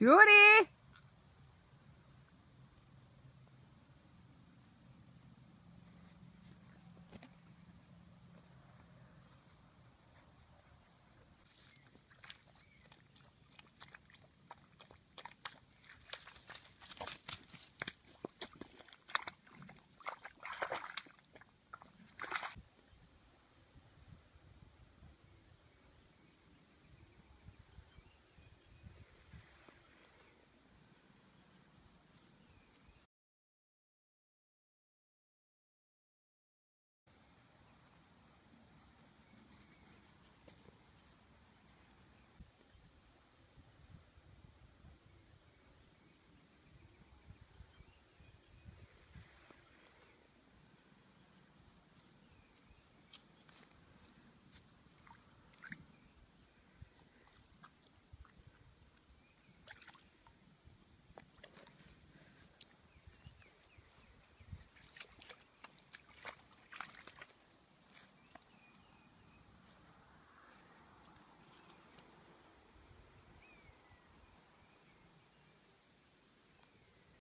Judy!